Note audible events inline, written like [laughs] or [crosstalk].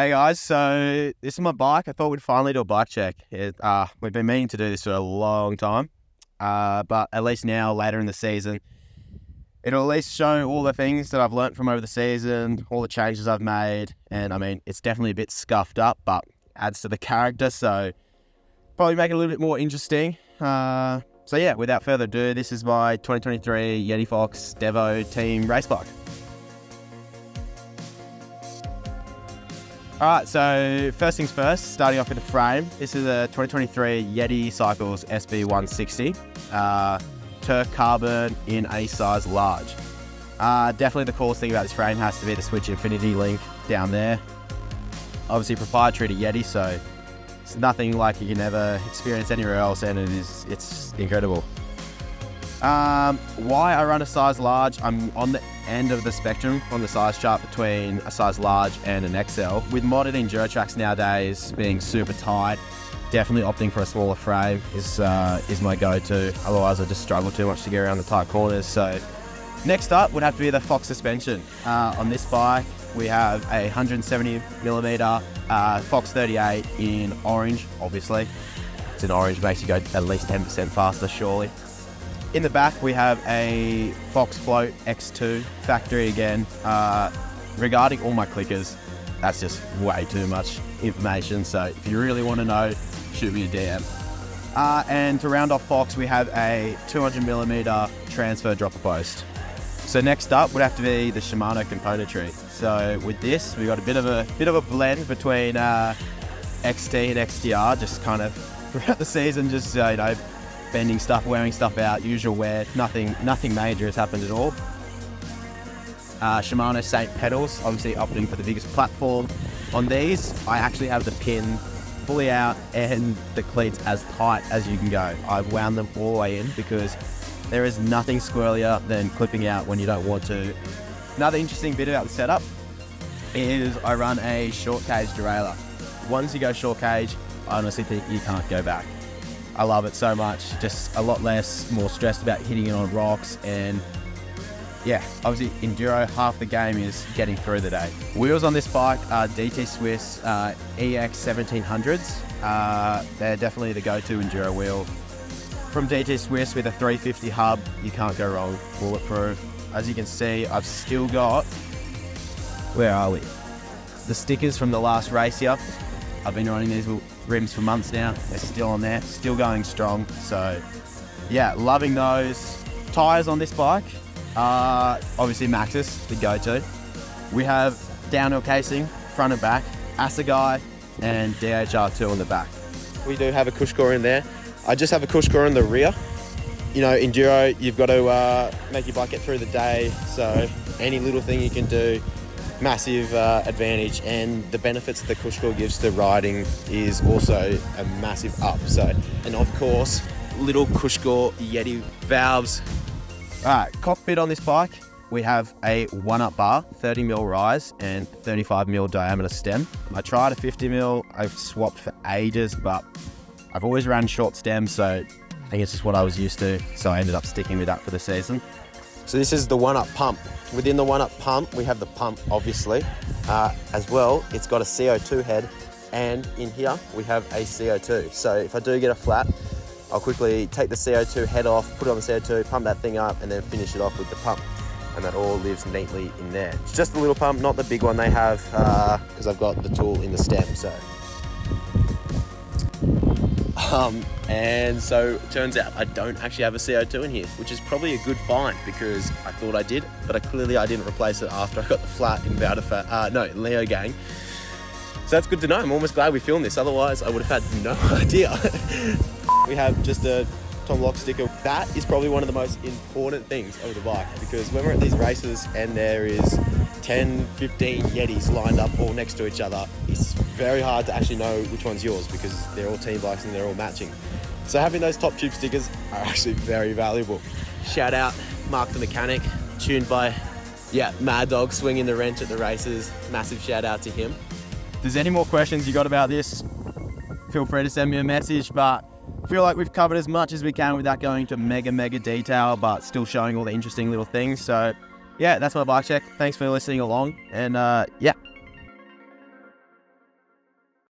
Hey guys, so this is my bike. I thought we'd finally do a bike check. It, uh, we've been meaning to do this for a long time, uh, but at least now, later in the season, it'll at least show all the things that I've learnt from over the season, all the changes I've made, and I mean, it's definitely a bit scuffed up, but adds to the character, so probably make it a little bit more interesting. Uh, so yeah, without further ado, this is my 2023 Yeti Fox Devo Team race bike. All right, so first things first, starting off with the frame. This is a 2023 Yeti Cycles SB160, uh, Turq Carbon in a size large. Uh, definitely the coolest thing about this frame has to be the Switch Infinity link down there. Obviously proprietary to Yeti, so it's nothing like you can ever experience anywhere else, and it is it's incredible. Um, why I run a size large, I'm on the end of the spectrum on the size chart between a size large and an XL. With modded enduro tracks nowadays being super tight, definitely opting for a smaller frame is uh, is my go-to. Otherwise, I just struggle too much to get around the tight corners. So next up would have to be the Fox suspension. Uh, on this bike, we have a 170 millimeter uh, Fox 38 in orange, obviously. It's in orange, makes you go at least 10% faster, surely. In the back, we have a Fox Float X2 factory again. Uh, regarding all my clickers, that's just way too much information. So if you really want to know, shoot me a DM. Uh, and to round off Fox, we have a 200 millimeter transfer dropper post. So next up would have to be the Shimano componentry. So with this, we got a bit of a bit of a blend between uh, XT and XTR, just kind of [laughs] throughout the season, just uh, you know bending stuff, wearing stuff out, usual wear. Nothing, nothing major has happened at all. Uh, Shimano Saint pedals, obviously opting for the biggest platform. On these, I actually have the pin fully out and the cleats as tight as you can go. I've wound them all the way in because there is nothing squirrelier than clipping out when you don't want to. Another interesting bit about the setup is I run a short cage derailleur. Once you go short cage, I honestly think you can't go back. I love it so much. Just a lot less, more stressed about hitting it on rocks and yeah, obviously enduro, half the game is getting through the day. Wheels on this bike are DT Swiss uh, EX 1700s. Uh, they're definitely the go-to enduro wheel. From DT Swiss with a 350 hub, you can't go wrong. Bulletproof. As you can see, I've still got, where are we? The stickers from the last race here. I've been running these rims for months now. They're still on there, still going strong. So yeah, loving those. Tires on this bike, uh, obviously Maxxis, the go-to. We have downhill casing, front and back, Assegai, and DHR2 on the back. We do have a Cushcore in there. I just have a Cushcore in the rear. You know, enduro, you've got to uh, make your bike get through the day. So any little thing you can do, massive uh, advantage and the benefits the Cushcore gives to riding is also a massive up. So, and of course, little Cushcore Yeti valves. All right, cockpit on this bike, we have a OneUp bar, 30 mil rise and 35 mil diameter stem. I tried a 50 mil, I've swapped for ages, but I've always ran short stems, so I think it's just what I was used to. So I ended up sticking with that for the season. So this is the OneUp pump. Within the OneUp pump, we have the pump, obviously. Uh, as well, it's got a CO2 head and in here we have a CO2. So if I do get a flat, I'll quickly take the CO2 head off, put it on the CO2, pump that thing up and then finish it off with the pump. And that all lives neatly in there. It's just the little pump, not the big one they have, because uh, I've got the tool in the stem, so um, and so turns out I don't actually have a CO2 in here, which is probably a good find because I thought I did, but I clearly I didn't replace it after I got the flat in Val di Fassa, uh, no, in Leogang. So that's good to know. I'm almost glad we filmed this. Otherwise, I would have had no [laughs] idea. we have just a Tom Locke sticker. That is probably one of the most important things of the bike because when we're at these races and there is 10, 15 Yetis lined up all next to each other, it's very hard to actually know which one's yours because they're all team bikes and they're all matching. So having those top tube stickers are actually very valuable. Shout out Mark the Mechanic, tuned by yeah, Mad Dog swinging the wrench at the races. Massive shout out to him. If there's any more questions you got about this, feel free to send me a message, but I feel like we've covered as much as we can without going into mega, mega detail, but still showing all the interesting little things. So yeah, that's my bike check. Thanks for listening along. And uh, yeah,